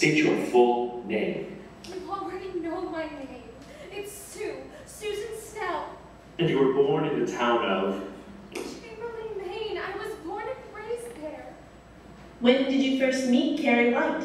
State your full name. You already know my name. It's Sue, Susan Snell. And you were born in the town of? Chamberlain, Maine. I was born and raised there. When did you first meet Carrie White?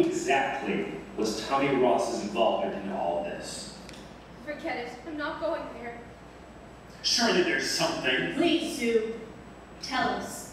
exactly was Tommy Ross's involvement in all this? Forget it. I'm not going there. Surely there's something. Please, Sue. Tell us.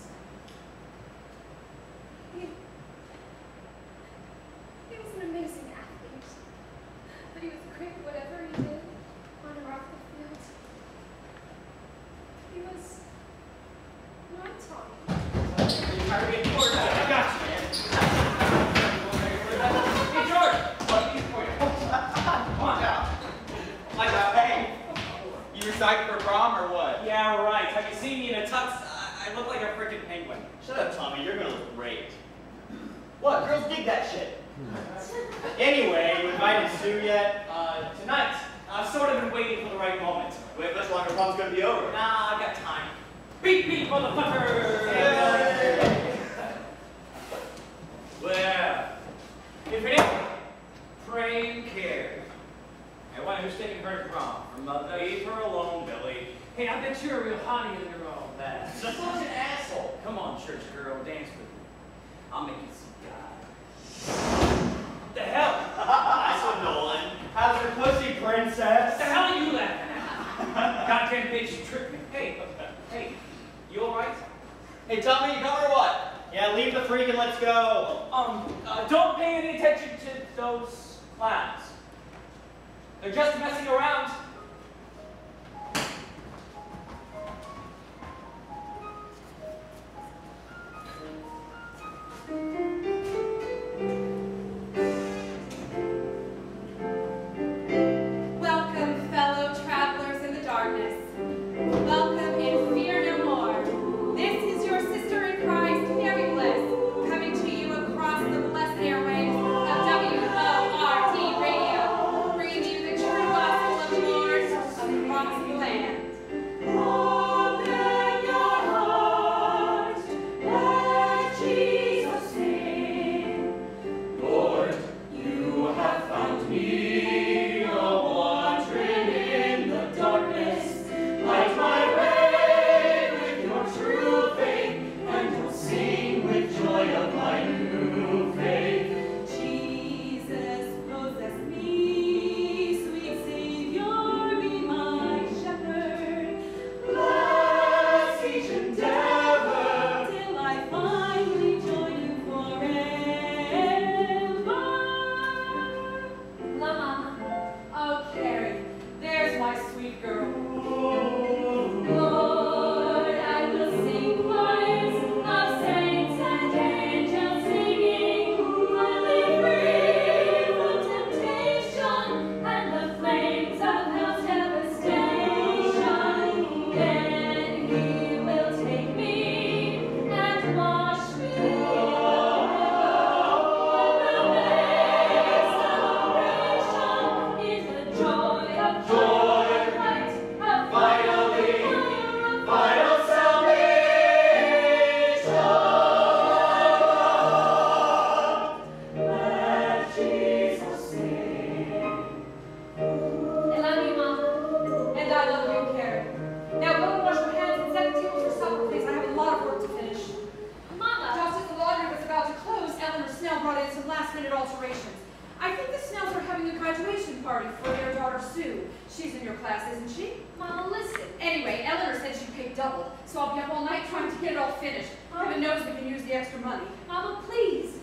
I think the Snells are having a graduation party for their daughter Sue. She's in your class, isn't she? Mama, listen. Anyway, Eleanor said she'd pay double, so I'll be up all night trying to get it all finished. Heaven knows we can use the extra money. Mama, please.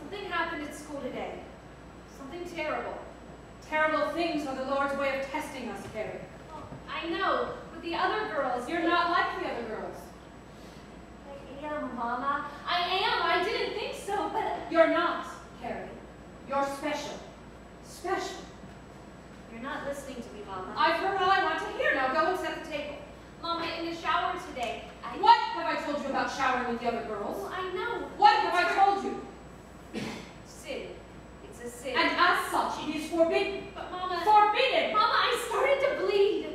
Something happened at school today. Something terrible. Terrible things are the Lord's way of testing us, Carrie. Oh, I know, but the other girls. You're not like the other girls. I am, Mama. I am. I didn't think so, but You're not. You're special. Special. you're not listening to me, Mama. I've heard all I want to hear. Now go and set the table. Mama, in the shower today, I. What have I told you about showering with the other girls? Oh, I know. What have I told you? Sin. It's a sin. And as such, it is forbidden. but Mama. Forbidden! Mama, I started to bleed.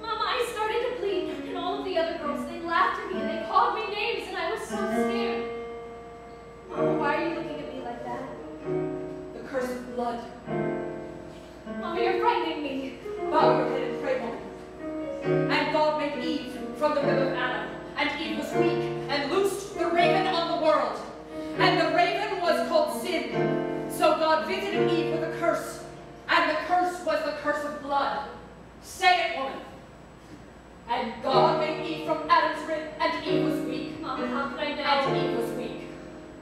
Mama, I started to bleed, and all of the other girls, they laughed at me and they called me names, and I was so scared. Mama, why are you looking at me like that? versus blood. Mommy, you're frightening me. Bow your head and pray, woman. And God made Eve from the rib of Adam. And Eve was weak and loosed the raven on the world. And the raven was called sin. So God visited Eve with a curse. And the curse was the curse of blood. Say it, woman. And God made Eve from Adam's rib, and Eve was weak. Mama, how could I know? And Eve was weak.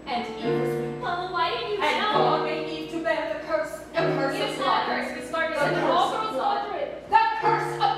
And Eve was weak. Mama, why didn't you and tell? And God made Eve bear the curse, the curse of not a curse, of not a curse. The curse of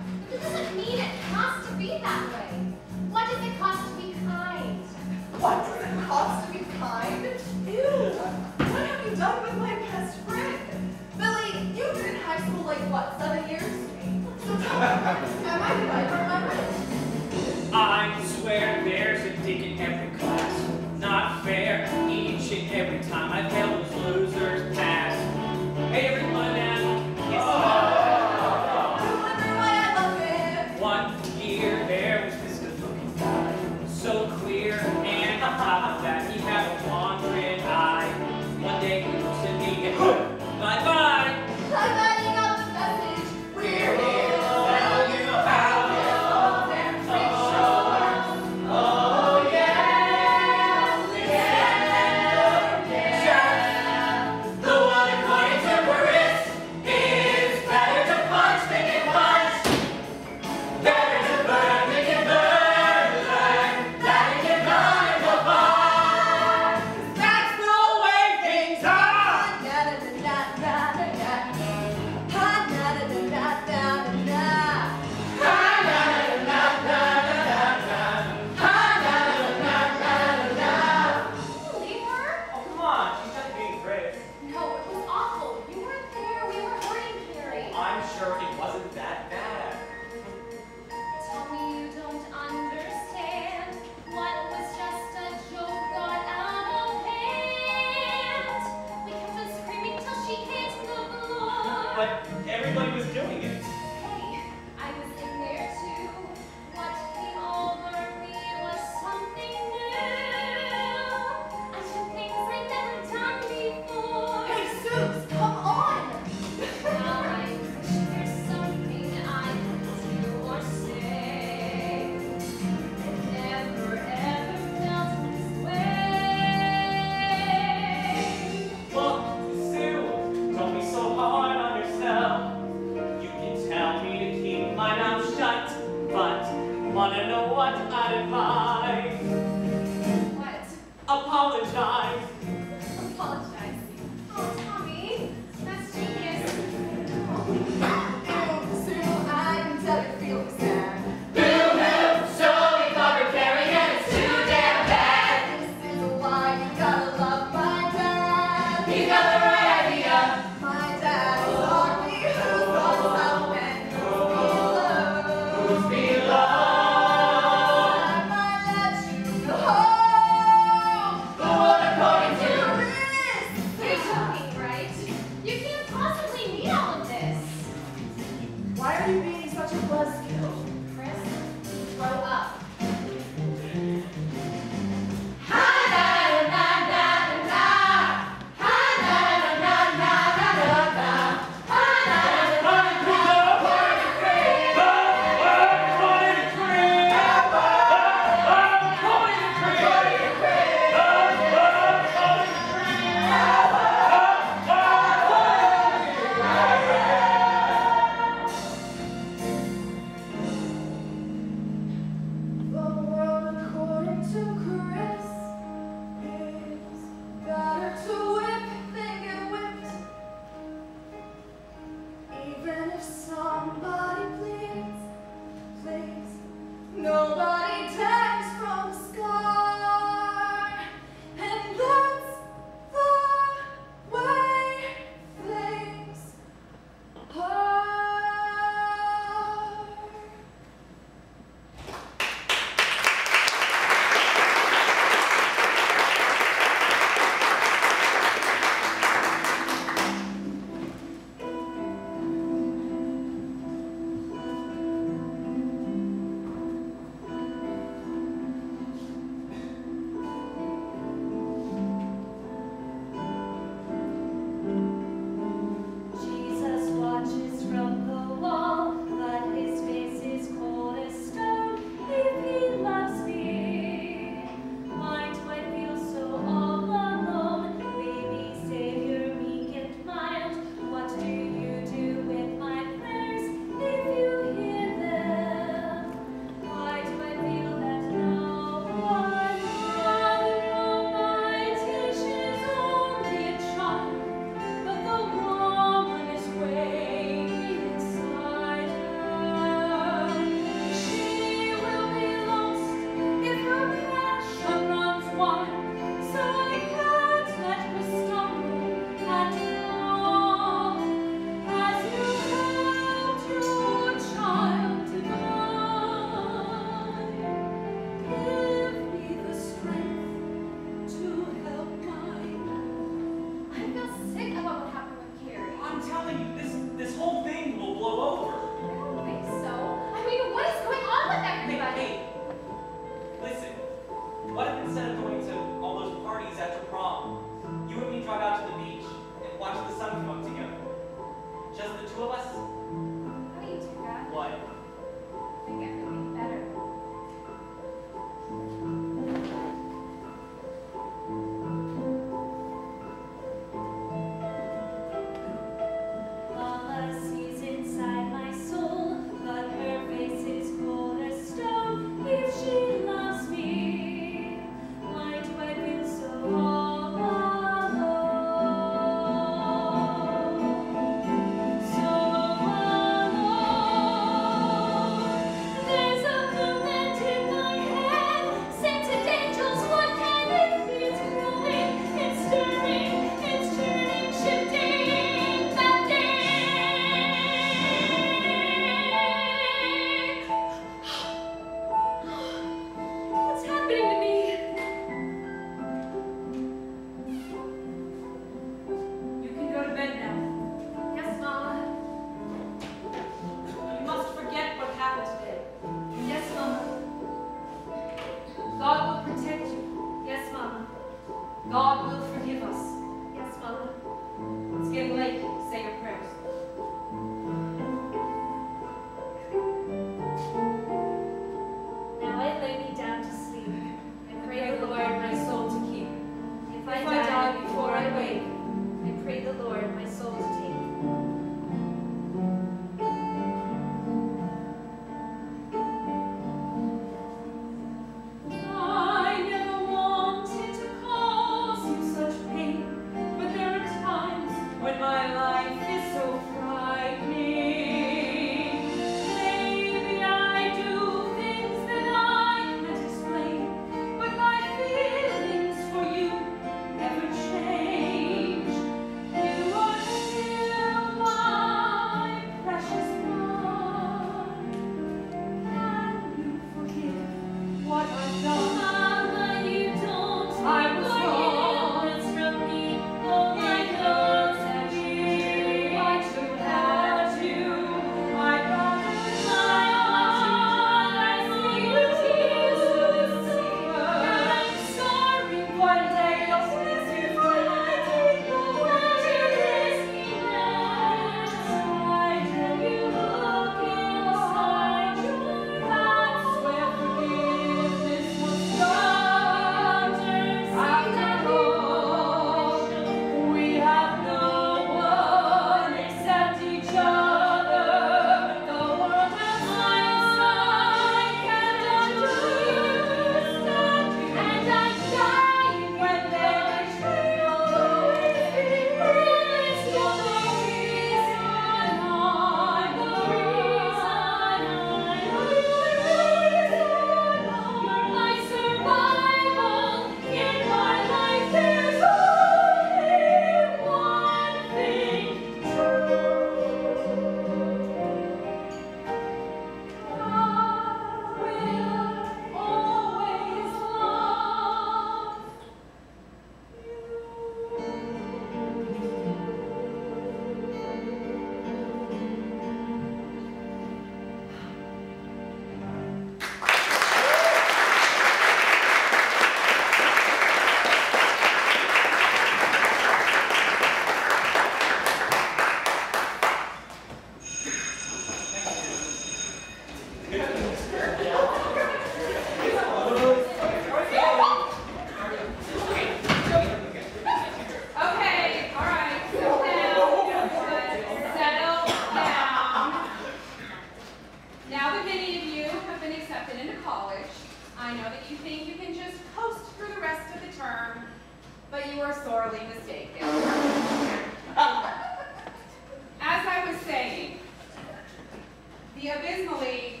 the abysmally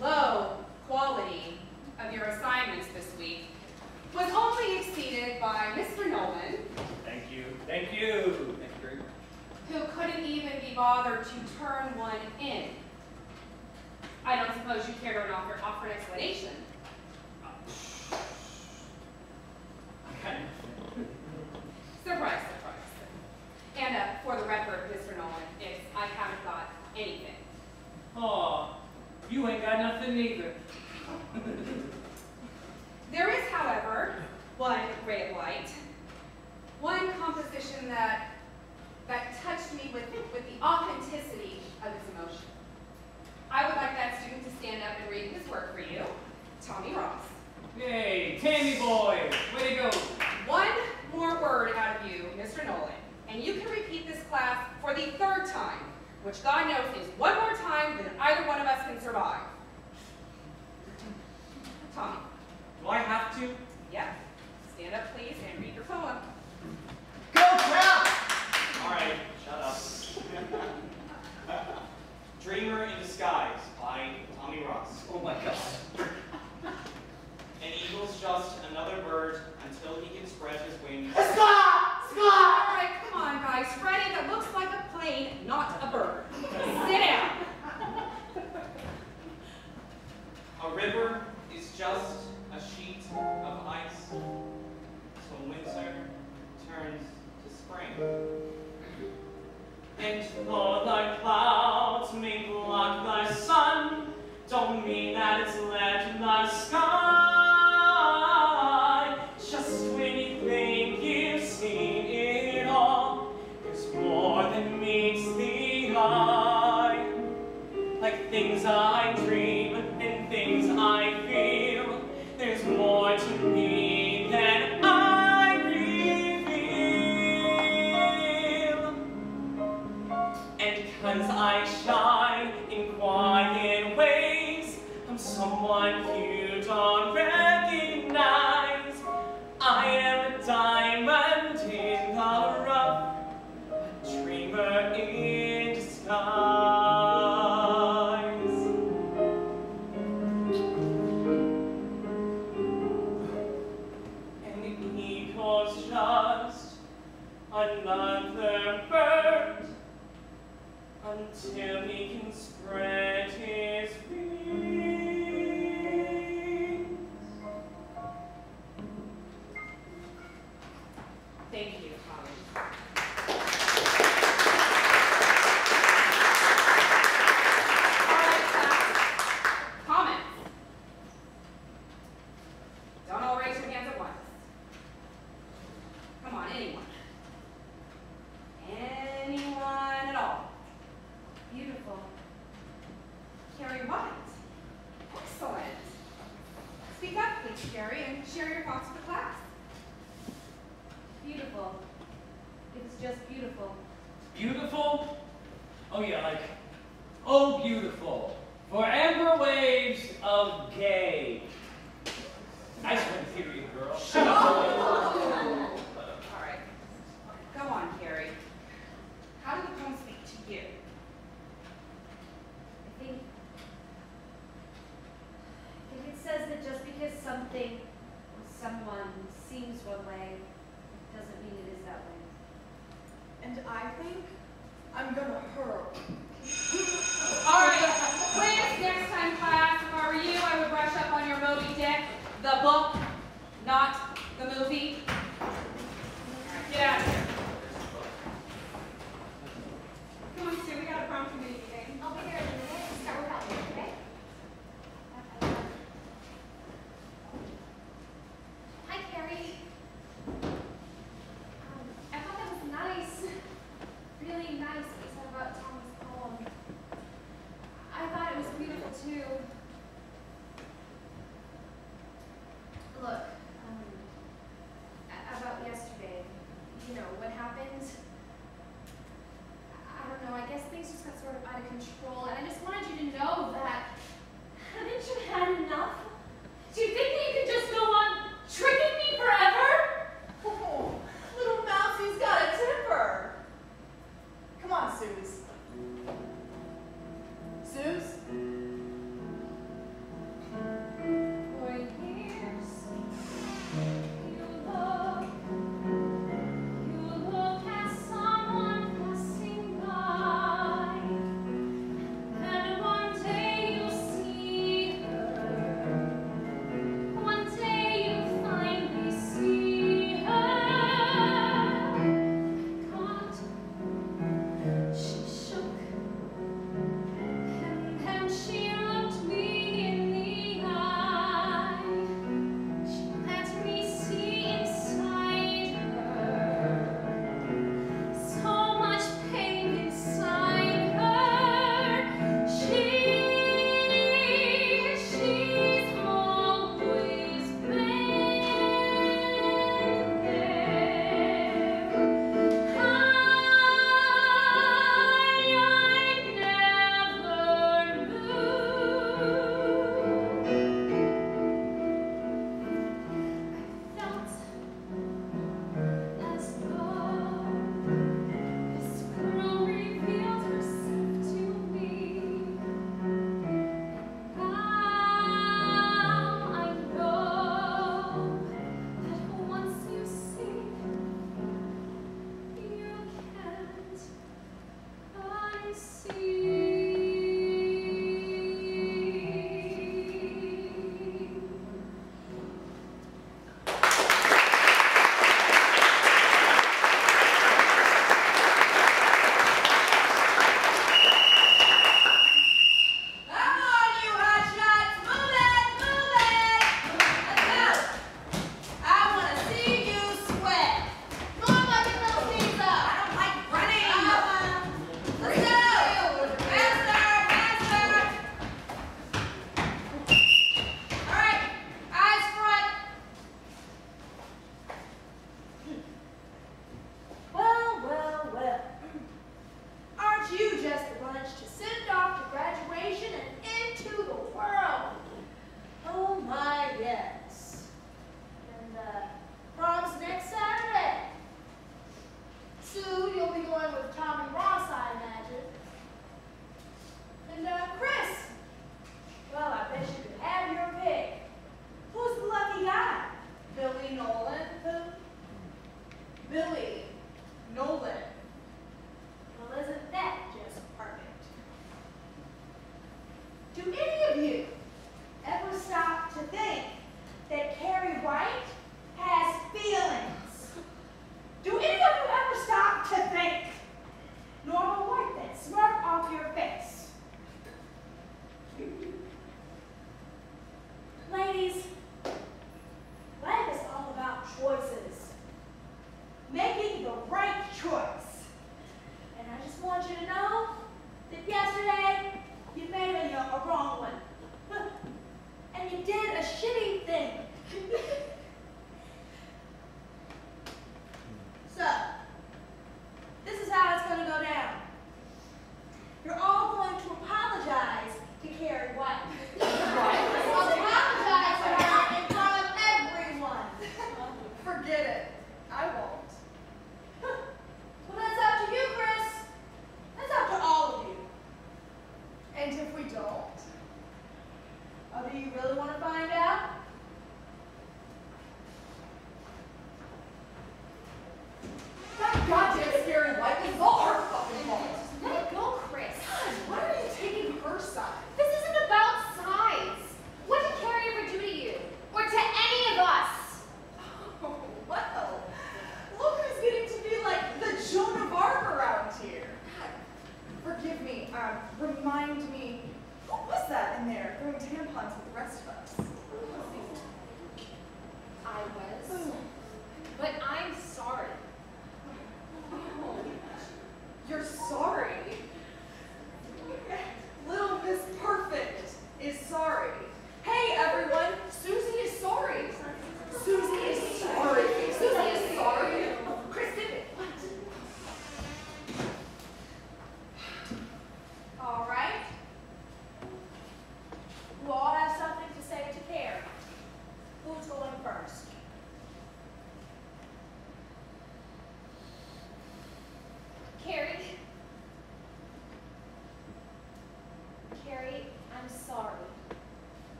low quality of your assignments this week was only exceeded by Mr. Nolan. Thank you. Thank you. Thank you very much. Who couldn't even be bothered to turn one in. I don't suppose you care to offer, offer an explanation. Uh, okay. Surprise. Either. There is, however, one ray of light, one composition that that touched me with, with the authenticity of its emotion. I would like that student to stand up and read his work for you, Tommy Ross. Yay, Tammy boy, way to go. One more word out of you, Mr. Nolan, and you can repeat this class for the third time, which God knows is one more time than either one of us can survive. Tommy, Do I have to? yep, stand up please and read your poem. Go, Cal! All right, shut up. Dreamer in Disguise by Tommy Ross. Oh my god. An eagle's just another bird until he can spread his wings. Scott! All Scott! right, come on, guys. Freddy, that looks like a plane, not a bird. Sit down. A river is just a sheet of ice till winter turns to spring. And though the clouds may block the sun, don't mean that it's left in the sky. Just when you think you've seen it all, there's more than meets the eye. Like things I you don't recognize. I am a diamond in the rough, a dreamer in disguise. And the eagle's just another bird until he can spread his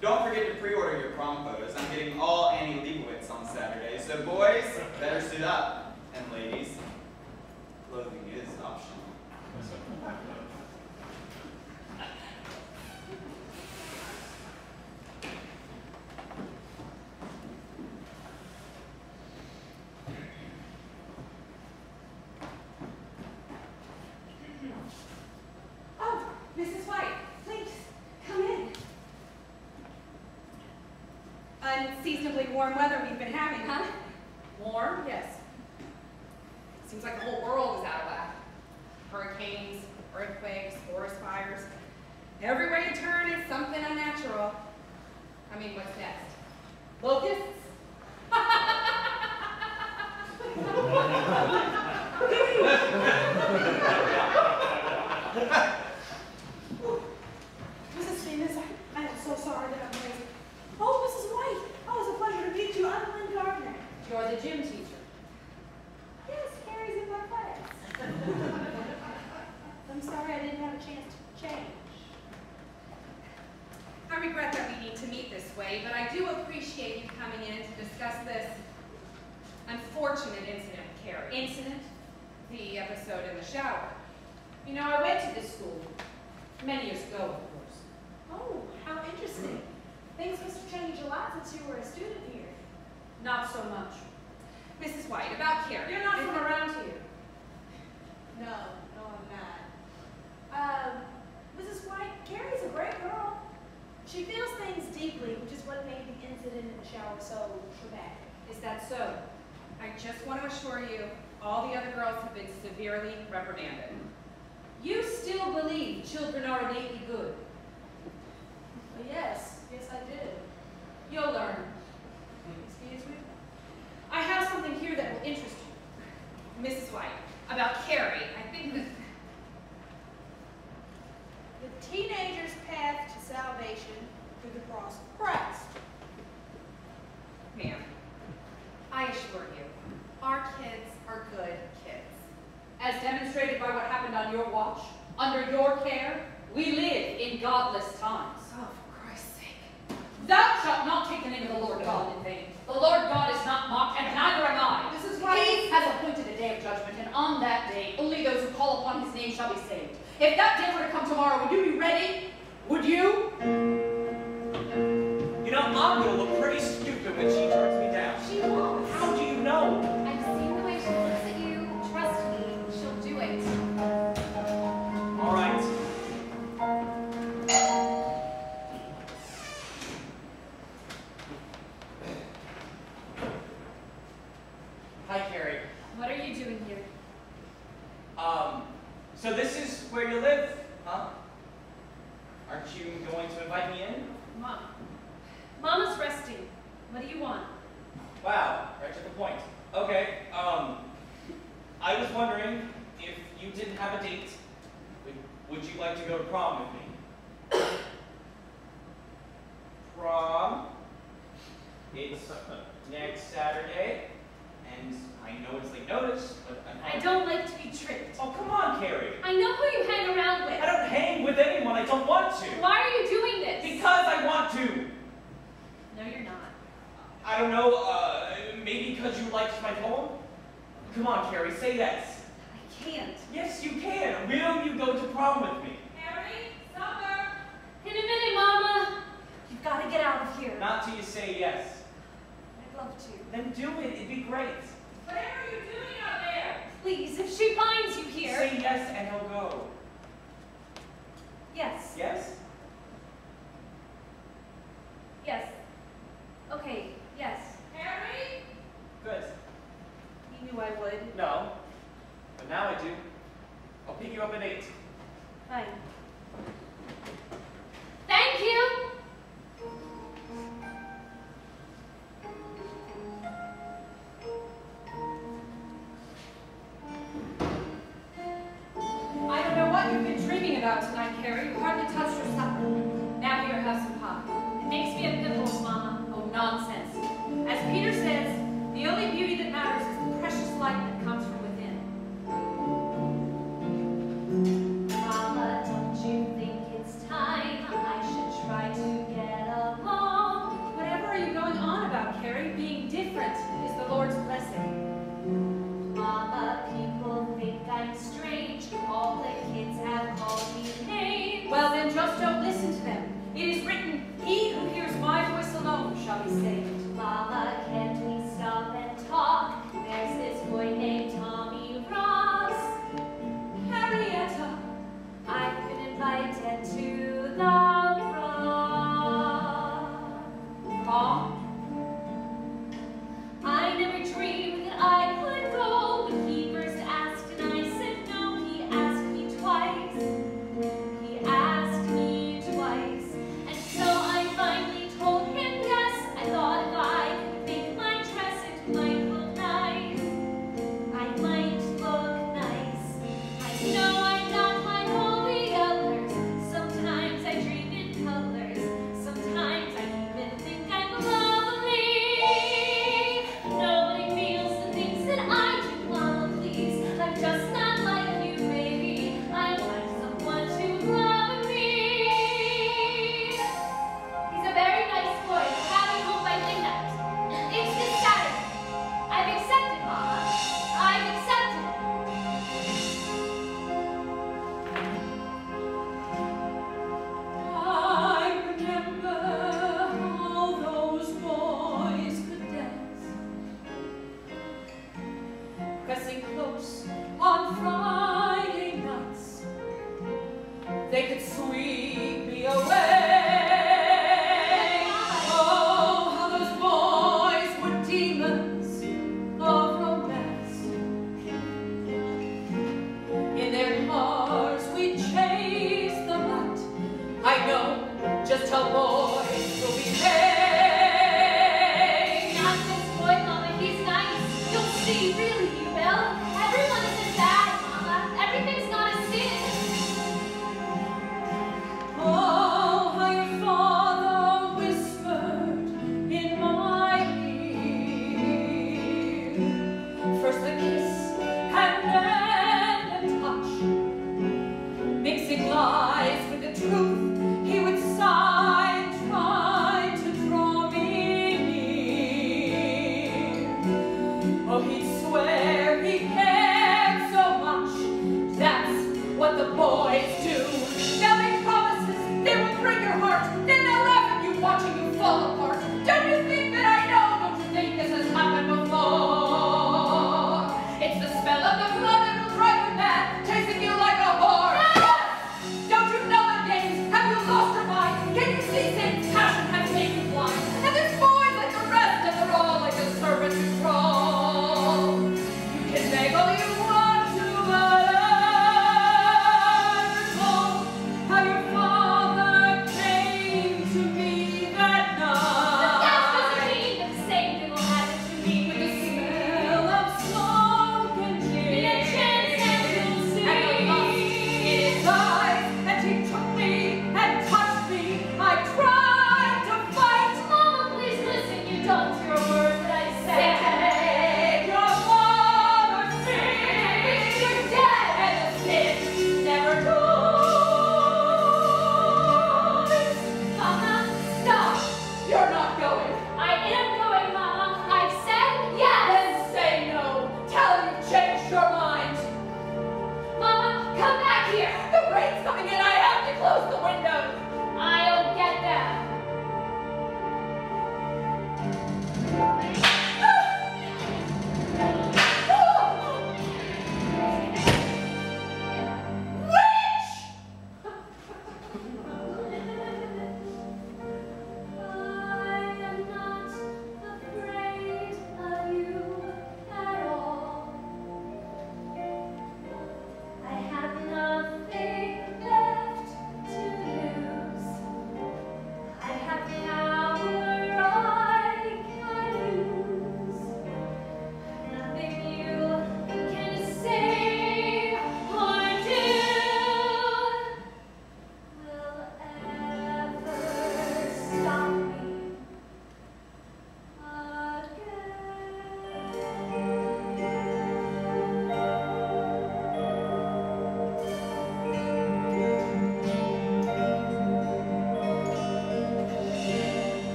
Don't forget to pre-order your prom photos. I'm getting all Annie Leibovitz on Saturday. So boys, better suit up. And ladies, clothing is optional. noticed. I don't like to be tricked. Oh, come on, Carrie. I know who you hang around with. I don't hang with anyone. I don't want to. Why are you doing this? Because I want to. No, you're not. I don't know, uh, maybe because you liked my poem? Come on, Carrie, say yes. I can't. Yes, you can. Will you go to prom with me? Carrie, supper. In a minute, Mama. You've got to get out of here. Not till you say yes. I'd love to. Then do it. It'd be great. What are you doing out there? Please, if she finds you here. Say yes and he'll go. Yes. Yes? Yes. Okay, yes. Harry? Good. You knew I would. No. But now I do. I'll pick you up at 8. Bye. Thank you! out tonight.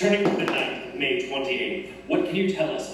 Turning to midnight, May 28th, what can you tell us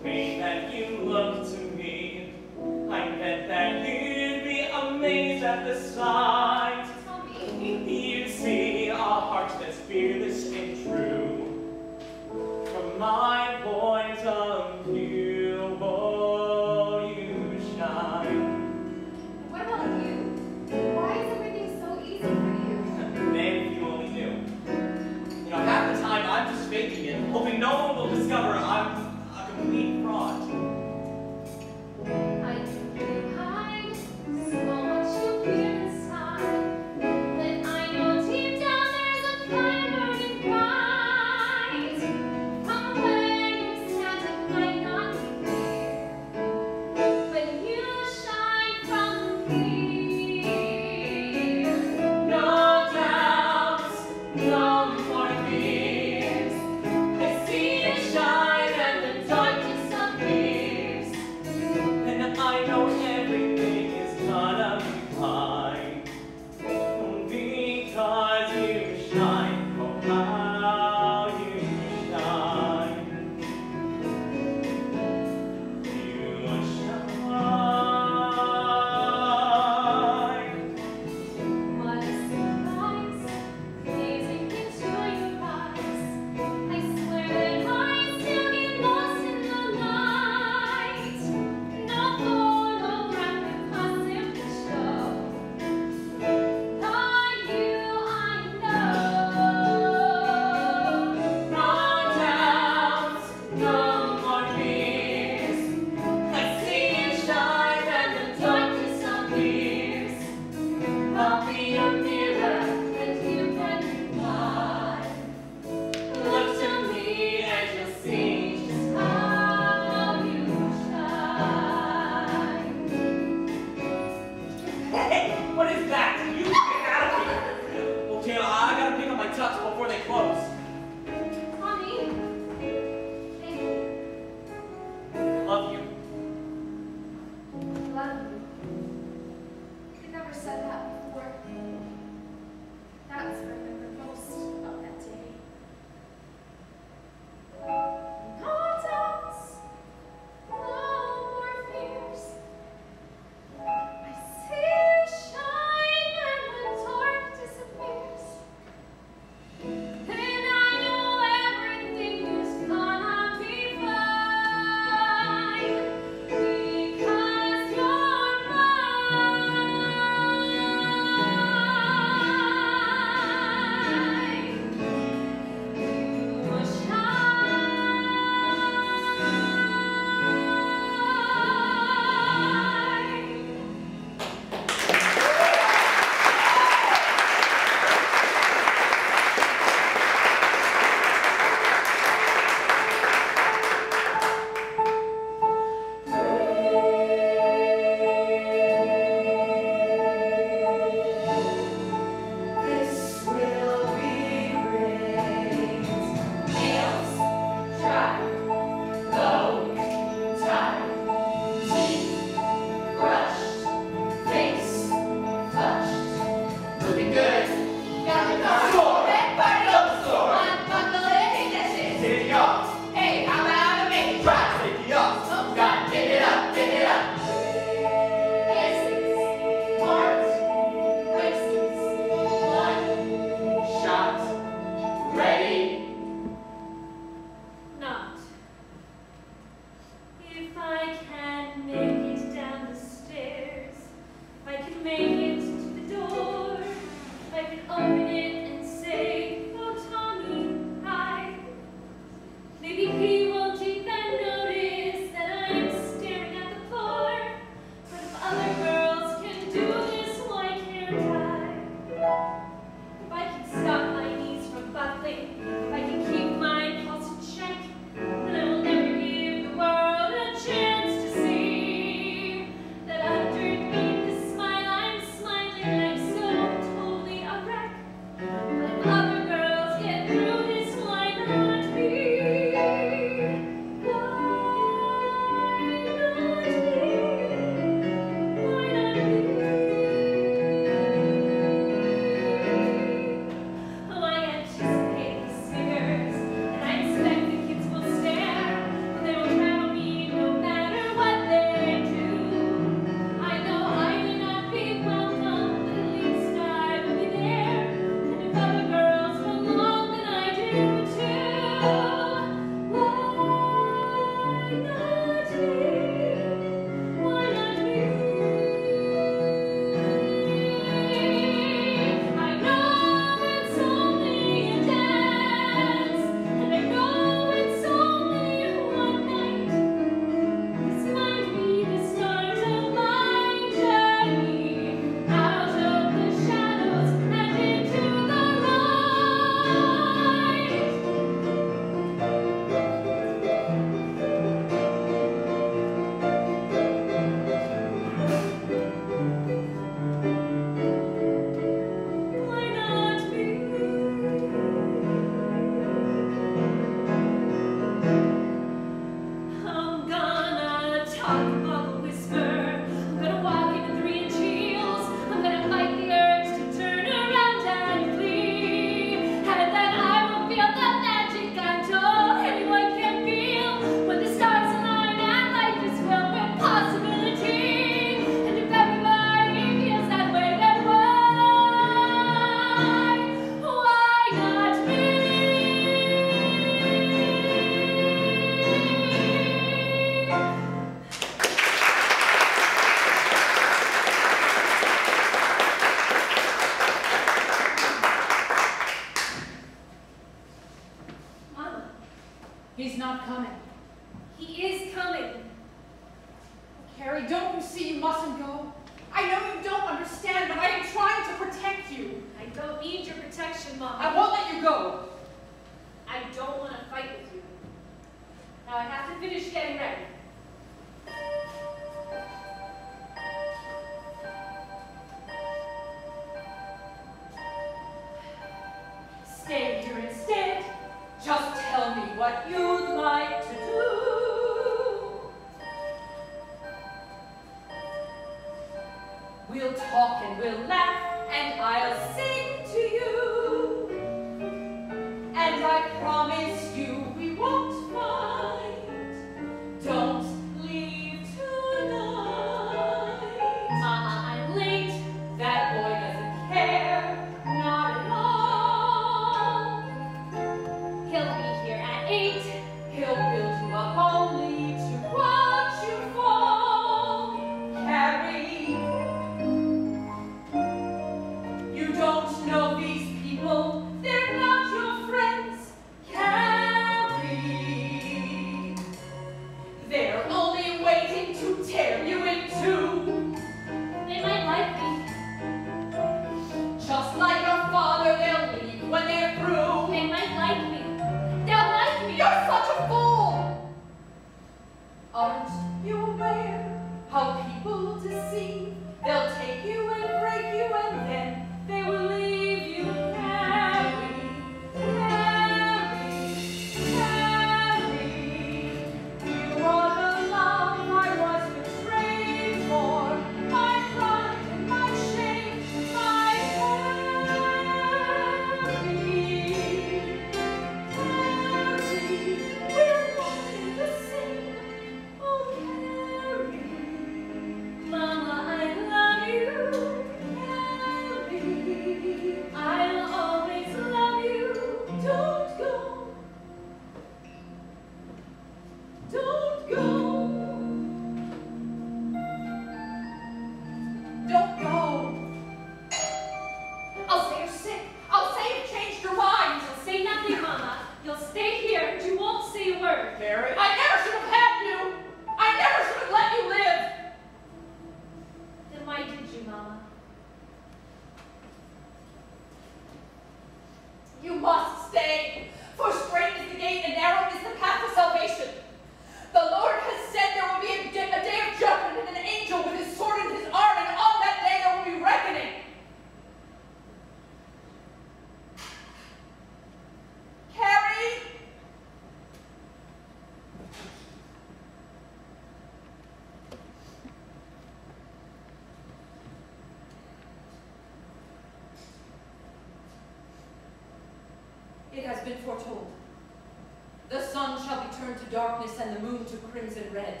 darkness and the moon to crimson red.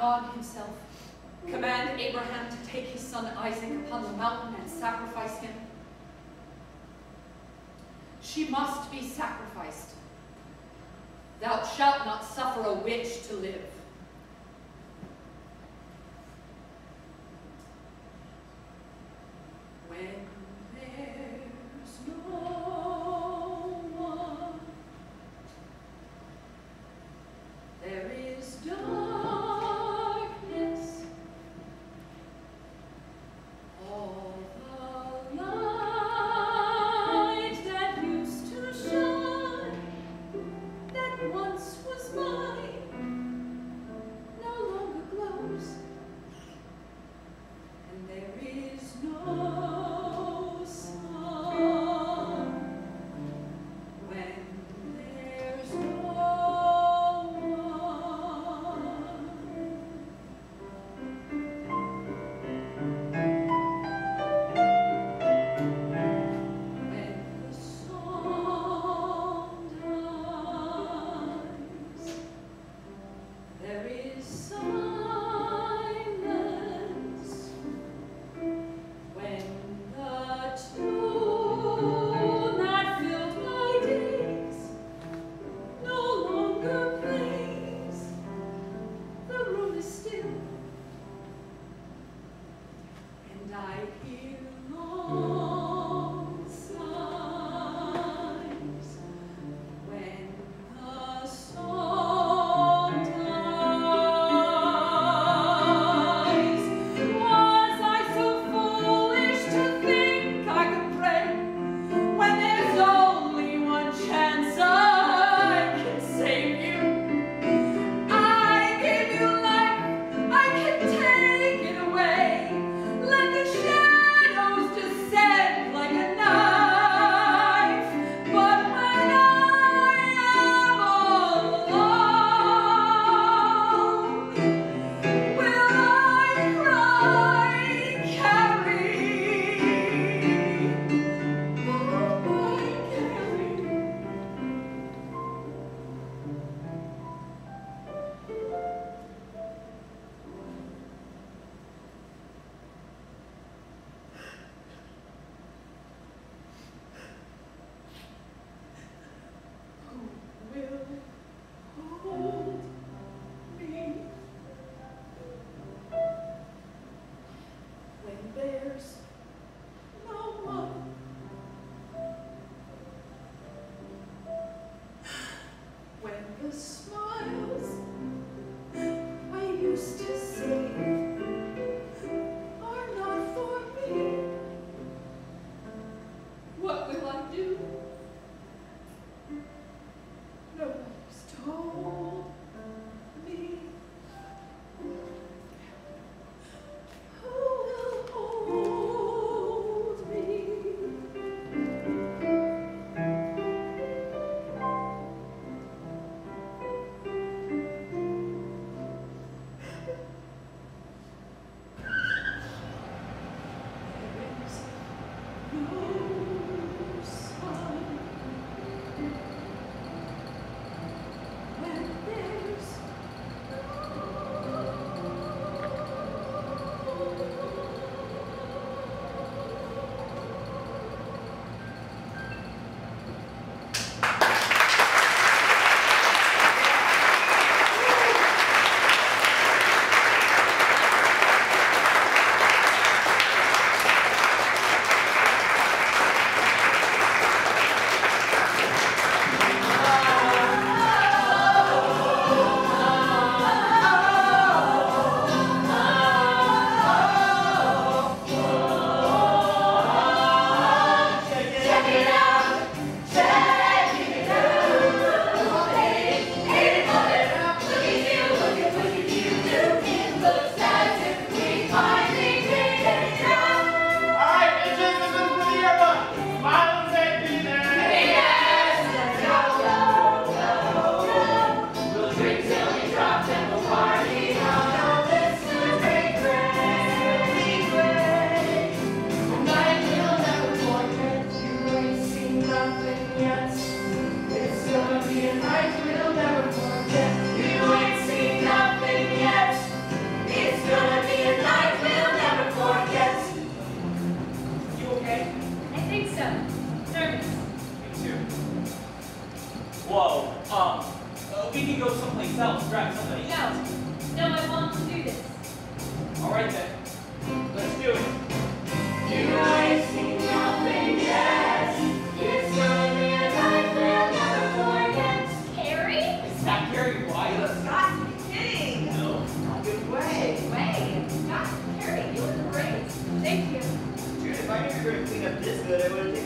God himself. Command Abraham whoa, um, uh, we can go someplace else, grab somebody else. No, I want to do this. All right then, let's do it. Here I see nothing yet. It's only a life we'll never forget. Carrie? Is that Carrie White? Not kidding. No. Good way. Way. Not Carrie, you were great. Thank you. Dude, if I knew you were going to clean up this good, I would have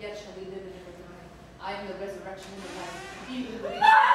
yet shall we live in the die. I am the resurrection and the life.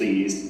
Name, please.